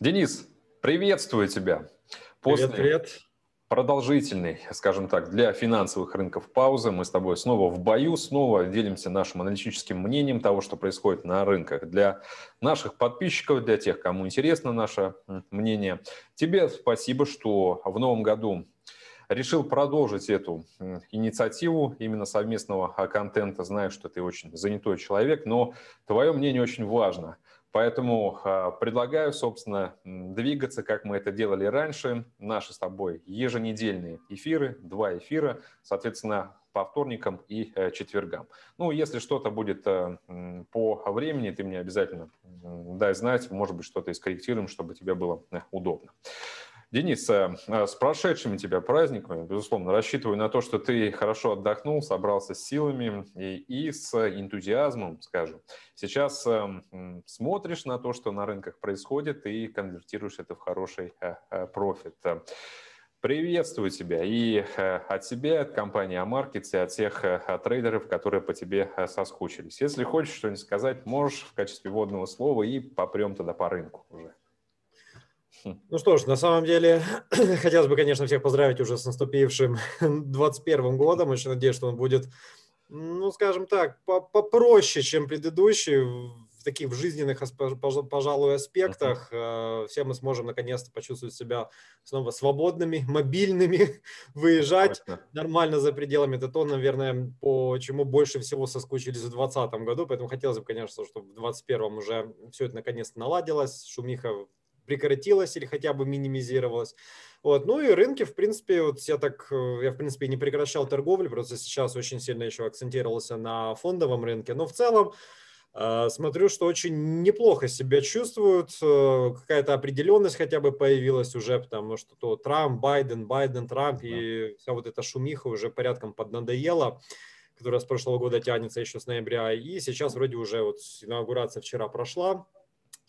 Денис, приветствую тебя. После привет, привет. продолжительной, скажем так, для финансовых рынков паузы мы с тобой снова в бою, снова делимся нашим аналитическим мнением того, что происходит на рынках. Для наших подписчиков, для тех, кому интересно наше мнение. Тебе спасибо, что в новом году решил продолжить эту инициативу именно совместного контента. Знаю, что ты очень занятой человек, но твое мнение очень важно – Поэтому а, предлагаю, собственно, двигаться, как мы это делали раньше. Наши с тобой еженедельные эфиры, два эфира, соответственно, по вторникам и э, четвергам. Ну, если что-то будет э, по времени, ты мне обязательно дай знать, может быть, что-то и скорректируем, чтобы тебе было э, удобно. Денис, э, э, с прошедшими тебя праздниками, безусловно, рассчитываю на то, что ты хорошо отдохнул, собрался с силами и, и с энтузиазмом, скажем. Сейчас э, смотришь на то, что на рынках происходит, и конвертируешь это в хороший профит. Приветствую тебя и от себя, от компании AMarkets, и от всех трейдеров, которые по тебе соскучились. Если хочешь что-нибудь сказать, можешь в качестве вводного слова и попрем тогда по рынку уже. Ну что ж, на самом деле, хотелось бы, конечно, всех поздравить уже с наступившим 21 годом. Очень надеюсь, что он будет, ну, скажем так, попроще, чем предыдущий в таких в жизненных, пожалуй, аспектах. Uh-huh. Все мы сможем наконец-то почувствовать себя снова свободными, мобильными, выезжать uh-huh. нормально за пределами. Это то, наверное, по чему больше всего соскучились в 2020 году. Поэтому хотелось бы, конечно, чтобы в 2021 уже все это наконец-то наладилось. Шумиха прекратилась или хотя бы минимизировалась. Вот. Ну и рынки, в принципе, вот я так, э, я в принципе не прекращал торговлю, просто сейчас очень сильно еще акцентировался на фондовом рынке, но в целом э, смотрю, что очень неплохо себя чувствуют, э, какая-то определенность хотя бы появилась уже, потому что то Трамп, Байден, Байден, Трамп да. и вся вот эта шумиха уже порядком поднадоела которая с прошлого года тянется еще с ноября, и сейчас вроде уже вот инаугурация вчера прошла,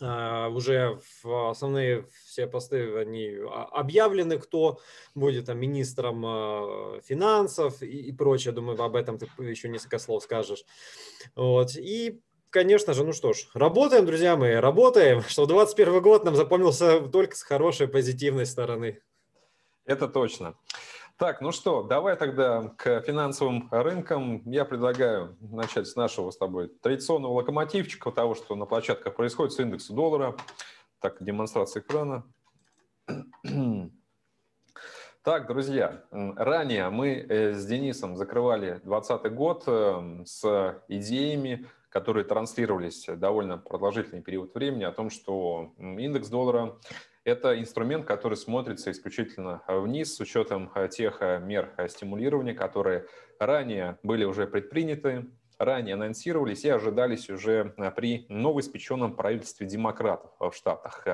уже в основные все посты они объявлены, кто будет там министром а, финансов и, и прочее. Думаю, об этом ты еще несколько слов скажешь. Вот. И конечно же, ну что ж, работаем, друзья мои, работаем, что 21 год нам запомнился только с хорошей позитивной стороны. Это точно. Так, ну что, давай тогда к финансовым рынкам. Я предлагаю начать с нашего с тобой традиционного локомотивчика, того, что на площадках происходит с индекса доллара. Так, демонстрация экрана. Так, друзья, ранее мы э, с Денисом закрывали 2020 год э, с идеями, которые транслировались довольно продолжительный период времени о том, что индекс доллара это инструмент, который смотрится исключительно вниз с учетом э, тех э, мер э, стимулирования, которые ранее были уже предприняты, ранее анонсировались и ожидались уже при новоиспеченном правительстве демократов в Штатах.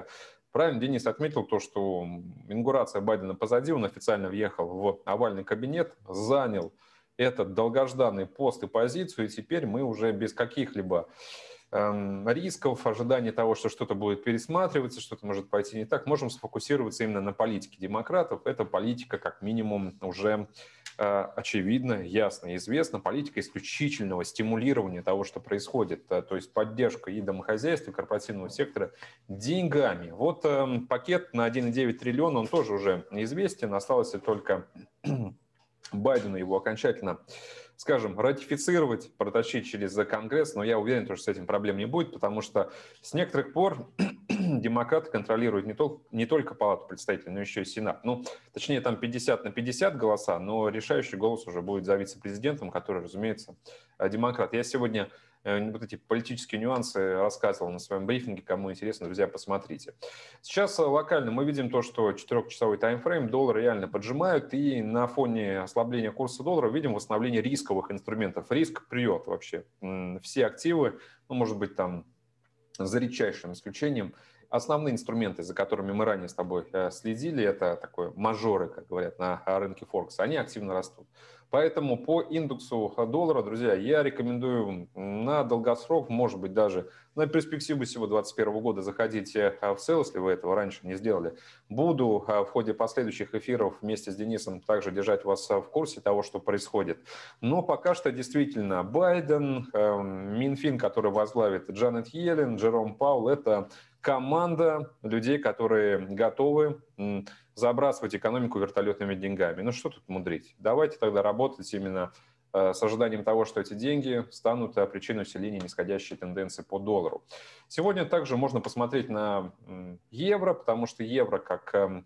Правильно Денис отметил то, что ингурация Байдена позади, он официально въехал в овальный кабинет, занял этот долгожданный пост и позицию, и теперь мы уже без каких-либо рисков, ожидания того, что что-то будет пересматриваться, что-то может пойти не так, можем сфокусироваться именно на политике демократов. Это политика, как минимум, уже э, очевидно, ясно, известна, политика исключительного стимулирования того, что происходит, э, то есть поддержка и домохозяйства, и корпоративного сектора деньгами. Вот эм, пакет на 1,9 триллиона, он тоже уже известен, осталось только Байдену его окончательно скажем, ратифицировать, протащить через Конгресс, но я уверен, что с этим проблем не будет, потому что с некоторых пор демократы контролируют не, только не только Палату представителей, но еще и Сенат. Ну, точнее, там 50 на 50 голоса, но решающий голос уже будет за вице-президентом, который, разумеется, демократ. Я сегодня вот эти политические нюансы рассказывал на своем брифинге. Кому интересно, друзья, посмотрите. Сейчас э, локально мы видим то, что 4-часовой таймфрейм доллар реально поджимают, и на фоне ослабления курса доллара видим восстановление рисковых инструментов. Риск прет вообще. Все активы, ну, может быть, там за редчайшим исключением, Основные инструменты, за которыми мы ранее с тобой э, следили, это такое мажоры, как говорят на рынке Форекса, они активно растут. Поэтому по индексу доллара, друзья, я рекомендую на долгосрок, может быть, даже на перспективу всего 2021 года заходить э, в сел, если вы этого раньше не сделали. Буду э, в ходе последующих эфиров вместе с Денисом также держать вас в курсе того, что происходит. Но пока что действительно Байден, Минфин, который возглавит Джанет Йеллен, Джером Паул, это команда людей, которые готовы забрасывать экономику вертолетными деньгами. Ну что тут мудрить? Давайте тогда работать именно э, с ожиданием того, что эти деньги станут э, причиной усиления нисходящей тенденции по доллару. Сегодня также можно посмотреть на евро, потому что евро как эм,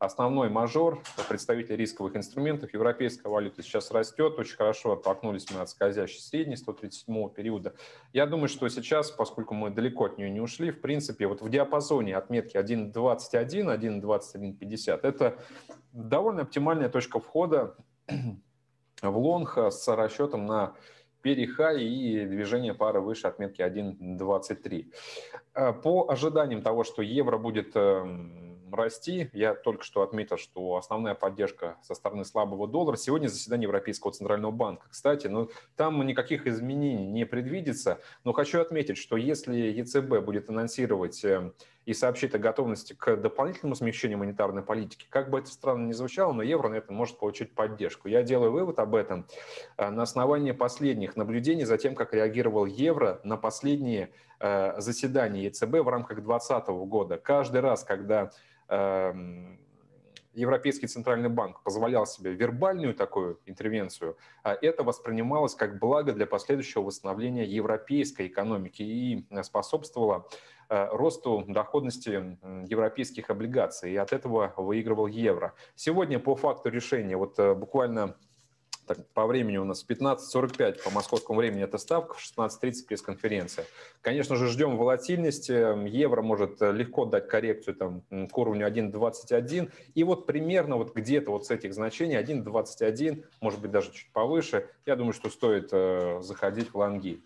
основной мажор, представитель рисковых инструментов, европейская валюта сейчас растет, очень хорошо оттолкнулись мы от скользящей средней 137 периода. Я думаю, что сейчас, поскольку мы далеко от нее не ушли, в принципе, вот в диапазоне отметки 1.21, 1.2150, это довольно оптимальная точка входа в лонг с расчетом на перехай и движение пары выше отметки 1.23. Э, по ожиданиям того, что евро будет эм, расти. Я только что отметил, что основная поддержка со стороны слабого доллара. Сегодня заседание Европейского Центрального банка. Кстати, ну, там никаких изменений не предвидится. Но хочу отметить, что если ЕЦБ будет анонсировать э, и сообщит о готовности к дополнительному смягчению монетарной политики, как бы это странно ни звучало, но евро на этом может получить поддержку. Я делаю вывод об этом э, на основании последних наблюдений за тем, как реагировал евро на последние э, заседания ЕЦБ в рамках 2020 года. Каждый раз, когда Эм, Европейский центральный банк позволял себе вербальную такую интервенцию, а это воспринималось как благо для последующего восстановления европейской экономики и способствовало росту доходности европейских облигаций, и от этого выигрывал евро. Сегодня по факту решения, вот э, буквально так, по времени у нас 15.45 по московскому времени это ставка, в 16.30 пресс-конференция. Конечно же, ждем волатильности. Евро может э, легко дать коррекцию там, к уровню 1.21. И вот примерно вот где-то вот с этих значений 1.21, может быть, даже чуть повыше, я думаю, что стоит э, заходить в лонги.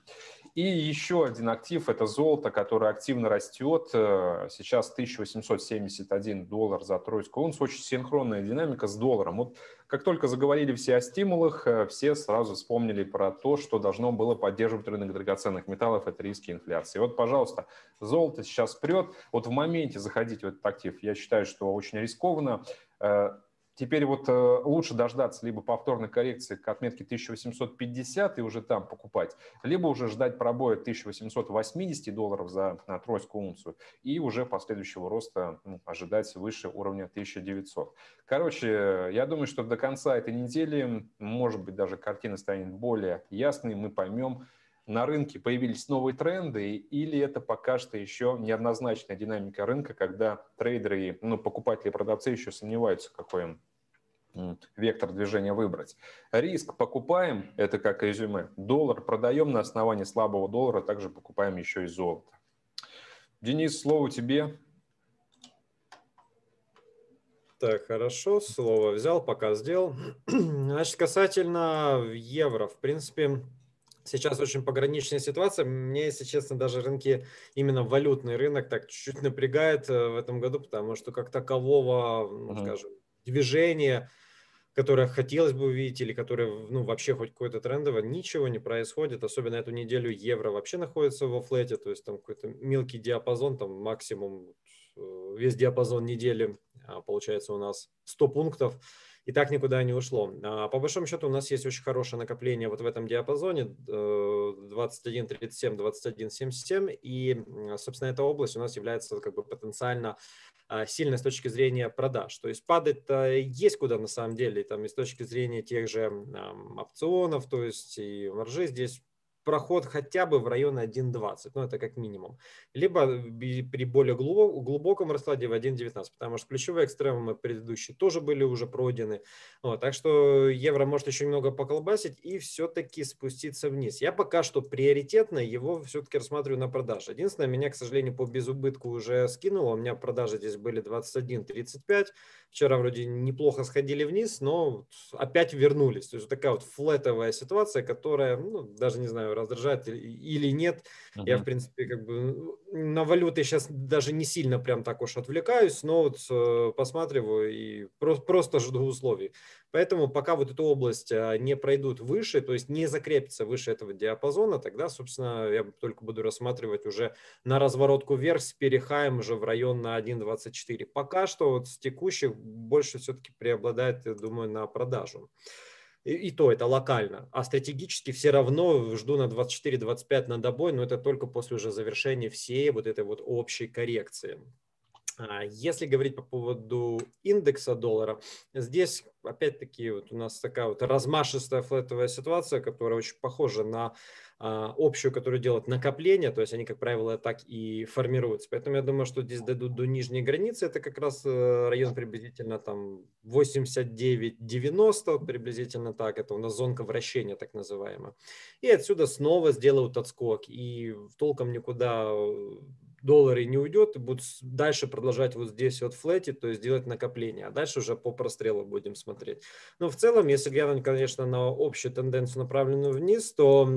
И еще один актив – это золото, которое активно растет. Э, сейчас 1871 доллар за тройскую унцию. Очень синхронная динамика с долларом. Вот как только заговорили все о стимулах, э, все сразу вспомнили про то, что должно было поддерживать рынок драгоценных металлов – это риски инфляции. Вот, пожалуйста, золото сейчас прет. Вот в моменте заходить в этот актив, я считаю, что очень рискованно э, Теперь вот э, лучше дождаться либо повторной коррекции к отметке 1850 и уже там покупать, либо уже ждать пробоя 1880 долларов за на тройскую унцию и уже последующего роста ну, ожидать выше уровня 1900. Короче, я думаю, что до конца этой недели, может быть, даже картина станет более ясной, мы поймем, на рынке появились новые тренды, или это пока что еще неоднозначная динамика рынка, когда трейдеры, и ну, покупатели и продавцы еще сомневаются, какой им вектор движения выбрать. Риск покупаем, это как резюме. Доллар продаем на основании слабого доллара, также покупаем еще и золото. Денис, слово тебе. Так, хорошо, слово взял, пока сделал. Значит, касательно евро, в принципе, Сейчас очень пограничная ситуация. Мне, если честно, даже рынки, именно валютный рынок так чуть-чуть напрягает э, в этом году, потому что как такового, ну, uh-huh. скажем, движения, которое хотелось бы увидеть или которое, ну, вообще хоть какое-то трендовое, ничего не происходит. Особенно эту неделю евро вообще находится во флете, то есть там какой-то мелкий диапазон, там максимум э, весь диапазон недели, а, получается у нас 100 пунктов и так никуда не ушло. А по большому счету у нас есть очень хорошее накопление вот в этом диапазоне 21.37, 21.77, и, собственно, эта область у нас является как бы потенциально а, сильной с точки зрения продаж. То есть падать есть куда на самом деле, там и с точки зрения тех же опционов, то есть и маржи здесь проход хотя бы в район 1.20, ну это как минимум. Либо при более глубоком раскладе в 1.19, потому что ключевые экстремумы предыдущие тоже были уже пройдены. Вот, так что евро может еще немного поколбасить и все-таки спуститься вниз. Я пока что приоритетно его все-таки рассматриваю на продаже. Единственное, меня, к сожалению, по безубытку уже скинуло. У меня продажи здесь были 21.35. Вчера вроде неплохо сходили вниз, но опять вернулись. То есть такая вот флетовая ситуация, которая, ну, даже не знаю, раздражает или нет. Uh-huh. Я, в принципе, как бы на валюты сейчас даже не сильно прям так уж отвлекаюсь, но вот э, посматриваю и просто, просто жду условий. Поэтому пока вот эту область а, не пройдут выше, то есть не закрепится выше этого диапазона, тогда, собственно, я только буду рассматривать уже на разворотку вверх с перехаем уже в район на 1.24. Пока что вот с текущих больше все-таки преобладает, я думаю, на продажу. И, то это локально. А стратегически все равно жду на 24-25 на добой, но это только после уже завершения всей вот этой вот общей коррекции. А если говорить по поводу индекса доллара, здесь опять-таки вот у нас такая вот размашистая флетовая ситуация, которая очень похожа на а, общую, которую делают накопления, то есть они, как правило, так и формируются. Поэтому я думаю, что здесь дойдут до нижней границы, это как раз э, район приблизительно там 89-90, приблизительно так, это у нас зонка вращения так называемая. И отсюда снова сделают отскок, и толком никуда доллары не уйдет и будут дальше продолжать вот здесь вот флете, то есть делать накопление, а дальше уже по прострелу будем смотреть. Но в целом, если глянуть, конечно, на общую тенденцию, направленную вниз, то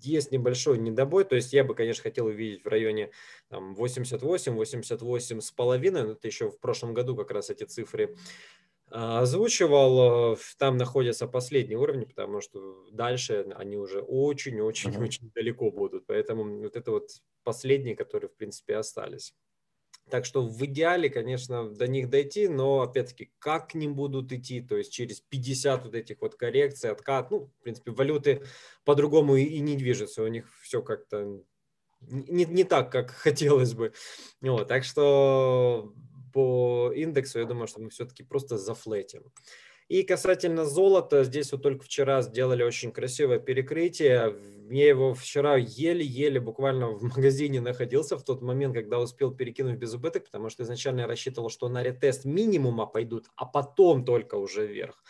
есть небольшой недобой, то есть я бы, конечно, хотел увидеть в районе 88, 88 с половиной, это еще в прошлом году как раз эти цифры озвучивал, э, там находятся последние уровни, потому что дальше они уже очень-очень-очень uh-huh. далеко будут. Поэтому вот это вот последние, которые, в принципе, остались. Так что в идеале, конечно, до них дойти, но, опять-таки, как к ним будут идти, то есть через 50 вот этих вот коррекций, откат, ну, в принципе, валюты по-другому и, и не движутся, у них все как-то не, не так, как хотелось бы. Вот, так что по индексу, я думаю, что мы все-таки просто зафлетим. И касательно золота, здесь вот только вчера сделали очень красивое перекрытие. Я его вчера еле-еле буквально в магазине находился в тот момент, когда успел перекинуть без убыток, потому что изначально я рассчитывал, что на ретест минимума пойдут, а потом только уже вверх.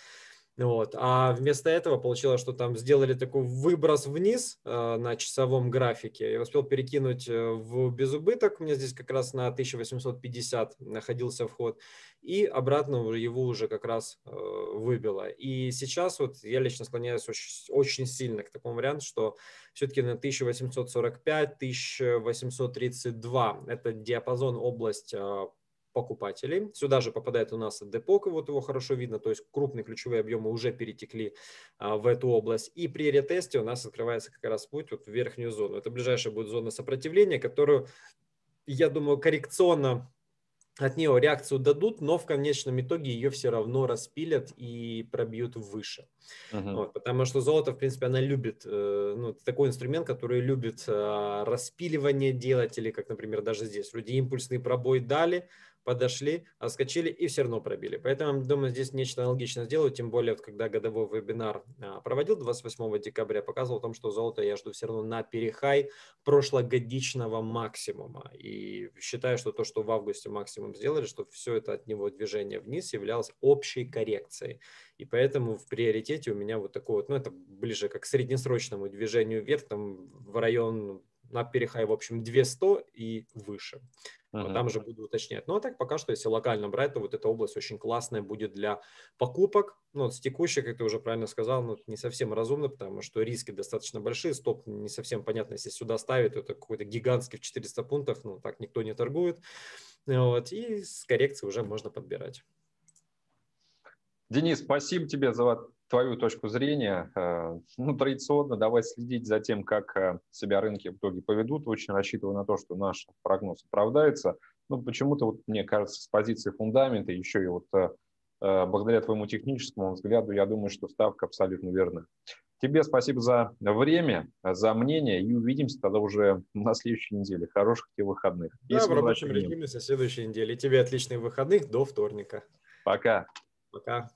Вот. А вместо этого получилось, что там сделали такой выброс вниз э, на часовом графике. Я успел перекинуть э, в безубыток. У меня здесь как раз на 1850 находился вход. И обратно его уже как раз э, выбило. И сейчас вот я лично склоняюсь очень, очень сильно к такому варианту, что все-таки на 1845-1832 это диапазон, область э, покупателей. Сюда же попадает у нас депок, вот его хорошо видно, то есть крупные ключевые объемы уже перетекли а, в эту область. И при ретесте у нас открывается как раз путь вот в верхнюю зону. Это ближайшая будет зона сопротивления, которую, я думаю, коррекционно от нее реакцию дадут, но в конечном итоге ее все равно распилят и пробьют выше. Uh-huh. Вот, потому что золото, в принципе, она любит, э, ну, такой инструмент, который любит э, распиливание делать, или как, например, даже здесь, вроде импульсный пробой дали, подошли, отскочили и все равно пробили. Поэтому, думаю, здесь нечто аналогичное сделаю, тем более, вот, когда годовой вебинар а, проводил 28 декабря, показывал о том, что золото я жду все равно на перехай прошлогодичного максимума. И считаю, что то, что в августе максимум сделали, что все это от него движение вниз являлось общей коррекцией. И поэтому в приоритете у меня вот такой вот, ну это ближе как к среднесрочному движению вверх, там в район на перехай, в общем, 200 и выше. Uh-huh. Там же буду уточнять. Ну, а так пока что, если локально брать, то вот эта область очень классная будет для покупок. Ну, вот с текущей, как ты уже правильно сказал, ну, не совсем разумно, потому что риски достаточно большие, стоп не совсем понятно, если сюда ставить, то это какой-то гигантский в 400 пунктов, ну, так никто не торгует. Вот, и с коррекцией уже можно подбирать. Денис, спасибо тебе за твою точку зрения. Э, ну, традиционно давай следить за тем, как э, себя рынки в итоге поведут. Очень рассчитываю на то, что наш прогноз оправдается. Ну, почему-то, вот, мне кажется, с позиции фундамента, еще и вот э, благодаря твоему техническому взгляду, я думаю, что ставка абсолютно верна. Тебе спасибо за время, за мнение, и увидимся тогда уже на следующей неделе. Хороших тебе выходных. Да, в рабочем режиме со следующей недели. Тебе отличных выходных до вторника. Пока. Пока.